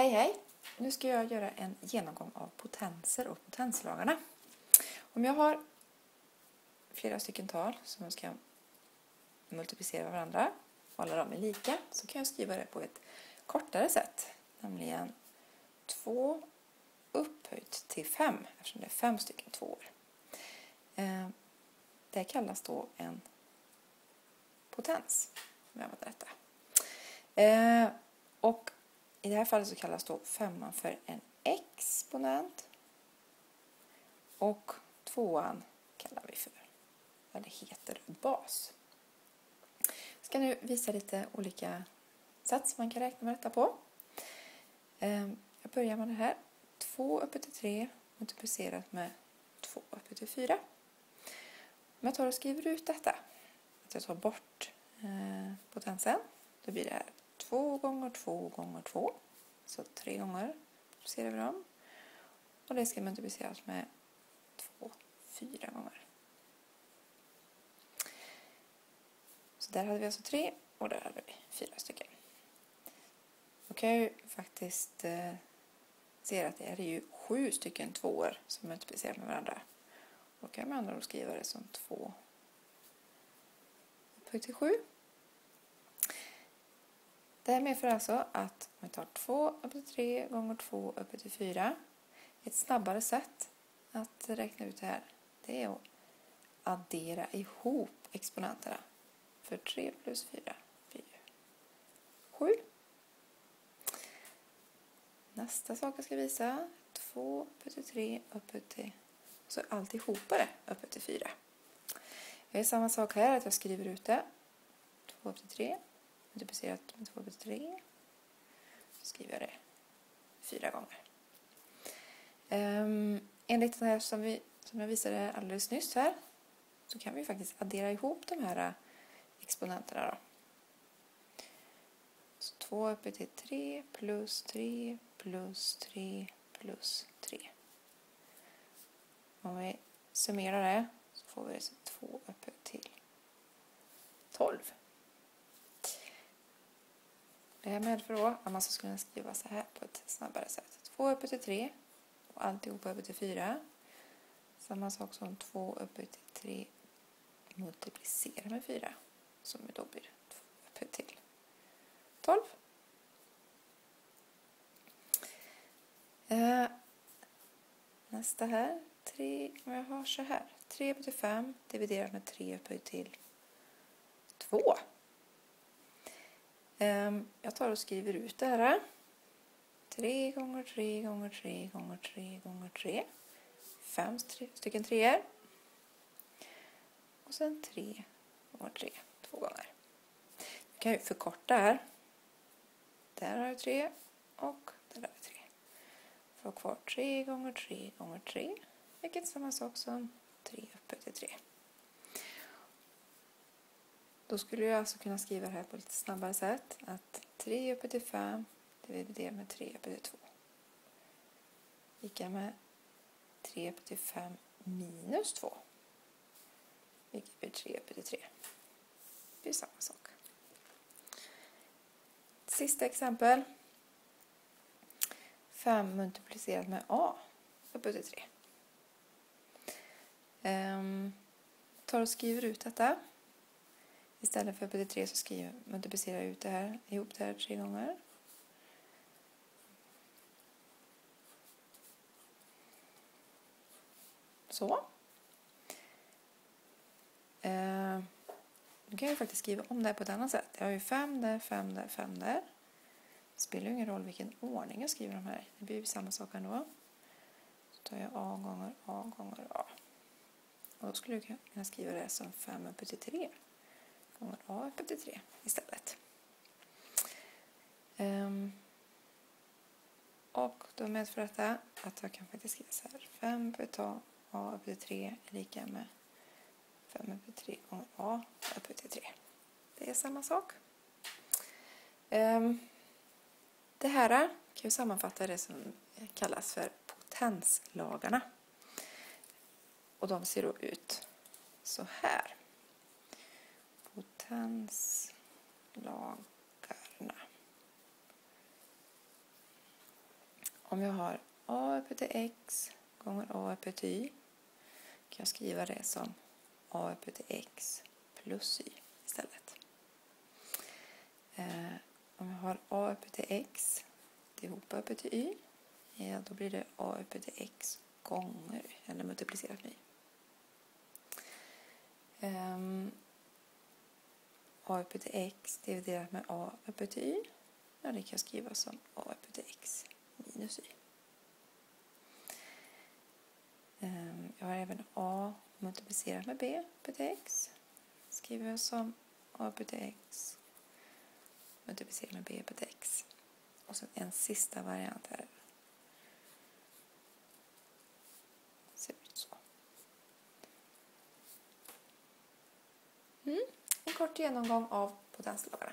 Hej hej! Nu ska jag göra en genomgång av potenser och potenslagarna. Om jag har flera stycken tal som jag ska multiplicera varandra och alla de är lika så kan jag skriva det på ett kortare sätt, nämligen 2 upphöjt till 5 eftersom det är fem stycken tvåor. Eh, det kallas då en potens om jag använder detta. Eh, och i det här fallet så kallas då femman för en exponent och tvåan kallar vi för, eller heter, bas. Jag ska nu visa lite olika sätt som man kan räkna med detta på. Ehm, jag börjar med det här. 2 upphöjt till 3 multiplicerat med 2 upphöjt till 4. Om jag tar och skriver ut detta, att jag tar bort eh, potensen, då blir det här Två gånger två gånger två, Så tre gånger multiplicerar vi dem. Och det ska multipliceras med två fyra gånger. Så där hade vi alltså tre och där hade vi fyra stycken. Då kan jag ju faktiskt eh, se att det är ju sju stycken tvåor som multiplicerar med varandra. Då kan man andra skriva det som två upphöjt till sju det här medför alltså att om vi tar 2 upp till 3 gånger 2 upp till 4. Ett snabbare sätt att räkna ut det här det är att addera ihop exponenterna. För 3 plus 4 blir 7. Nästa sak jag ska visa. 2 upp till 3 upp till så alltihopa det upp till 4. Jag gör samma sak här, att jag skriver ut det. 2 upp till 3 multiplicerat med 2 på 3. Så skriver jag det fyra gånger. Um, enligt det här som, vi, som jag visade alldeles nyss här så kan vi faktiskt addera ihop de här äh, exponenterna. Då. Så 2 uppe till 3 plus 3 plus 3 plus 3. Om vi summerar det så får vi 2 uppe till 12. Det här medför då att man skulle kunna skriva så här på ett snabbare sätt. 2 upphöjt till 3 och alltihopa upphöjt till 4. Samma sak som 2 upphöjt till 3 multiplicera med 4 som då blir 2 uppe till 12. Eh, nästa här. 3, om jag har så här. 3 uppe till 5 dividerat med 3 upphöjt till 2. Ehm, jag tar och skriver ut det här. 3 gånger 3 gånger 3 gånger 3 gånger 3. Fem stycken treor. Och sen 3 gånger 3 två gånger. Nu kan jag förkorta här. Där har jag 3 och där har jag 3. Får kvar 3 gånger 3 gånger 3. Vilket är samma sak som 3 upphöjt till 3. Då skulle jag alltså kunna skriva det här på lite snabbare sätt. Att 3 upphöjt till 5 dividerat med 3 upphöjt till 2. Lika med 3 upphöjt till 5 minus 2. Vilket blir 3 upphöjt till 3. Det är samma sak. Sista exempel. 5 multiplicerat med a upphöjt till 3. Um, ehm, tar och skriver ut detta. Istället för PD3 så skriver, multiplicerar jag ut det här, ihop det här tre gånger. Så. Eh, nu kan jag faktiskt skriva om det här på ett annat sätt. Jag har ju fem där, fem där, fem där. Det spelar ingen roll vilken ordning jag skriver de här Det blir ju samma sak ändå. Så tar jag A gånger A gånger A. Och då skulle jag kunna skriva det som 5 uppe till 3 gånger a upphöjt till 3 istället. Um, och då medför detta att jag kan faktiskt skriva så här. 5 upphöjt a, a upphöjt till 3 är lika med 5 upphöjt till 3 gånger a upphöjt till 3. Det är samma sak. Um, det här kan ju sammanfatta det som kallas för potenslagarna. Och de ser då ut så här potenslagarna. om jag har a upphöjt till x gånger a upphöjt till y kan jag skriva det som a upphöjt till x plus y istället. Eh, om jag har a upphöjt till x ihop upphöjt till y, ja, då blir det a upphöjt till x gånger eller multiplicerat med y. Um, a upphöjt till x dividerat med a upphöjt till y, ja, det kan jag skriva som a upphöjt till x minus y. Ehm, jag har även a multiplicerat med b upphöjt till x. Skriver jag som a upphöjt till x multiplicerat med b upphöjt till x. Och sen en sista variant här. Ser ut så. Mm. En kort genomgång av potenslagarna.